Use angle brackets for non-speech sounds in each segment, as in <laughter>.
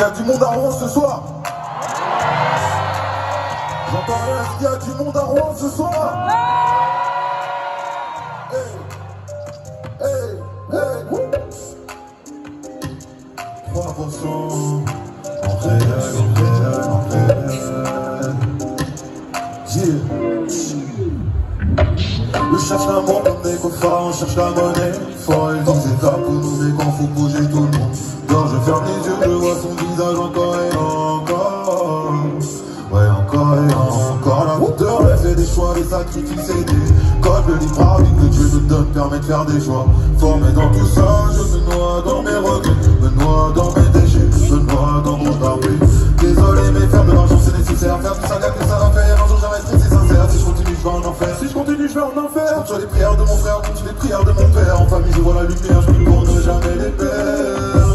y a du monde à Rouen ce soir. J'entends qu'il y a du monde à Rouen ce soir. Hey Hey Hey. 3% en réel, en réel, en réel Yeah. Je cherche un monde, on cherche la monnaie. Et vite, c'est pour nous, quand faut bouger tout Le libre arbitre que Dieu nous donne permet de faire des choix. Formé dans tout ça, je me noie dans mes regrets Me noie dans mes déchets, me noie dans mon tarpé Désolé, mais faire de l'argent c'est nécessaire. Faire tout ça, que ça va faire, un jour j'arrête c'est sincère. Si je continue, je vais en enfer. Si je continue, je vais en enfer. Sur les prières de mon frère, sur les prières de mon père. En famille, je vois la lumière, je ne tournerai jamais les pères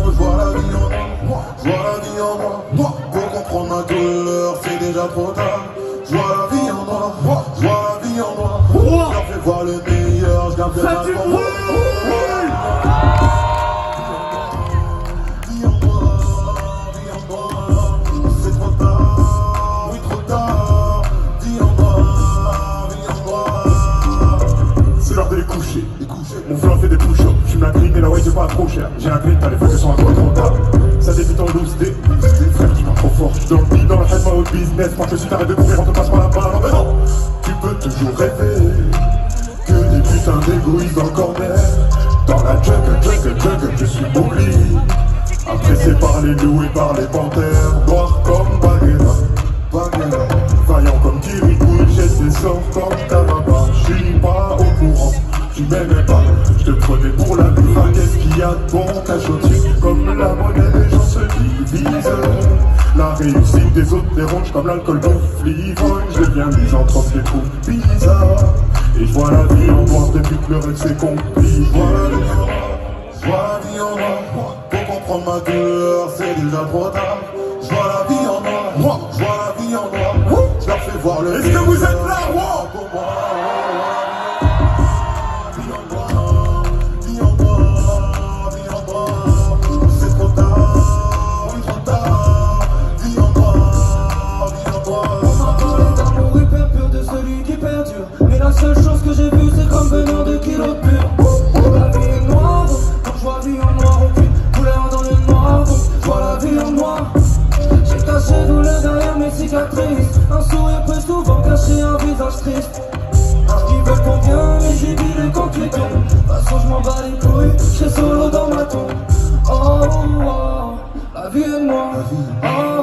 Je vois la vie en moi, je vois la vie en moi. Pour comprendre ma douleur, c'est déjà trop tard. Je vois la vie en moi, je vois la vie en moi voir le meilleur, je garde le mal pour moi Vie en moi, vie en moi, c'est trop tard, oui trop tard Vie en moi, vie en moi C'est l'heure de les coucher. Mon flow fait des push-ups. J'suis ma grille et la wave est pas trop cher. J'ai un grille, t'as les feux qui sont un peu trop tard. Ça débute en loose des frères qui partent trop fort. J'suis dans le dans la head, moi au business. Moi je suis taré de courir, on te passe par la balle. Par les panthères. Noir comme Bagheera. Bagheera. Vaillant comme Kirikou, j'ai ses sorts comme Tamaba. J'suis pas au courant, tu m'aimais pas. Je te prenais pour la vie, qu'est-ce qu'il y a de bon cachotier Comme la monnaie, les gens se divisent. La réussite des autres dérange comme l'alcool gonfle l'ivrogne. Je deviens misanthrope, des coups bizarres. Et je vois la vie en noir depuis que le rêve s'est compris. Voilà la comprendre ma douleur, c'est déjà trop tard Je vois la vie en moi, je vois la vie en moi Je leur fais voir le Est-ce que vous êtes là, moi mes cicatrices Un sourire peut souvent cacher un visage triste. Ils veulent qu'on vienne, mais j'ai vu les conclusions De façon je m'en bats les couilles, je solo dans ma tombe. Oh, oh, la vie est noire. Oh, oh,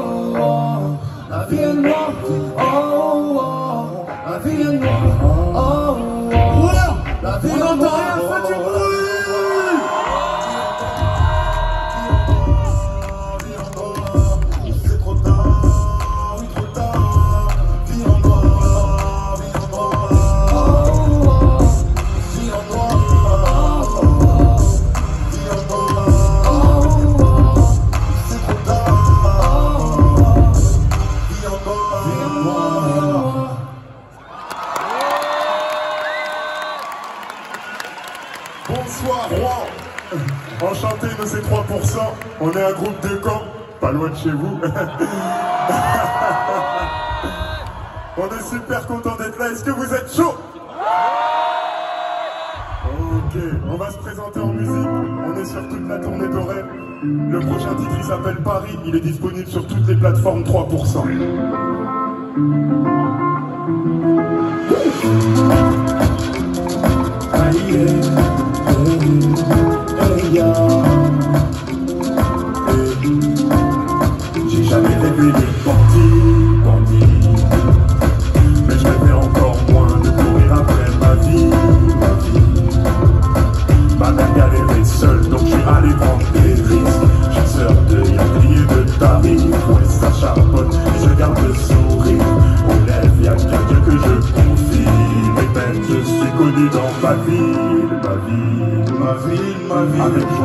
on est un groupe de camp, pas loin de chez vous. <laughs> on est super content d'être là, est-ce que vous êtes chaud? Ok, on va se présenter en musique, on est sur toute la tournée d'Orel. Le prochain titre il s'appelle Paris, il est disponible sur toutes les plateformes 3%.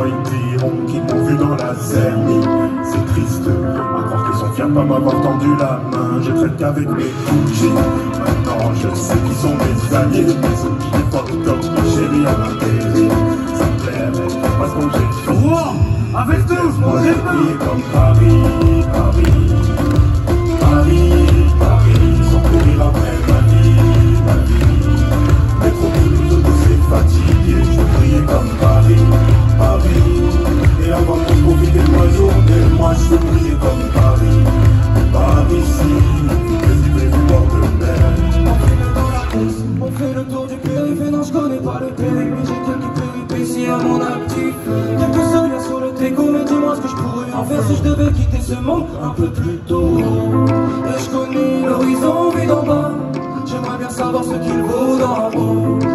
été qui m'ont vu dans la scène C'est triste, à croire qu'ils sont fiers de pas m'avoir tendu la main. J'ai traité avec mes bougies. Maintenant je sais qui sont mes alliés. Mais ceux qui les fucked up, ma chérie à ma pérille Ça me plaît, mais je pas ce qu'on j'ai Avec tous, on est comme Paris, Paris. à mon actif Quelques soldats sur le déco me dis-moi ce que je pourrais en faire. Si je devais quitter ce monde un peu plus tôt. Et je connais l'horizon mais d'en bas. J'aimerais bien savoir ce qu'il vaut dans la peau.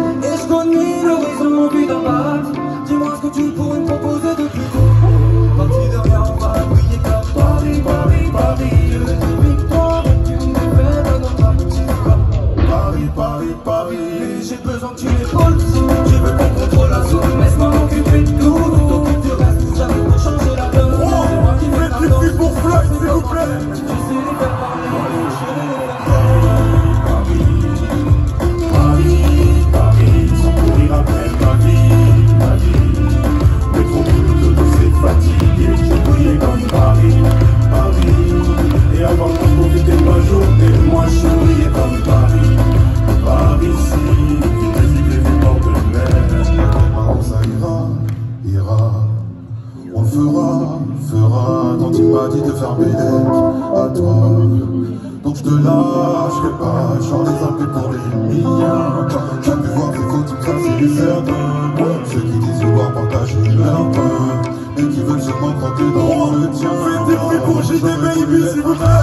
te lâcherai pas, changer un peu pour les miens. Jamais voir le côté comme c'est certain. Ceux qui disent vouloir partager leur pain, et qui veulent seulement compter dans le tien. Faites des bruits pour JD Baby, s'il vous plaît.